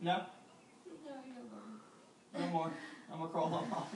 No? No more. I'm gonna crawl on mommy.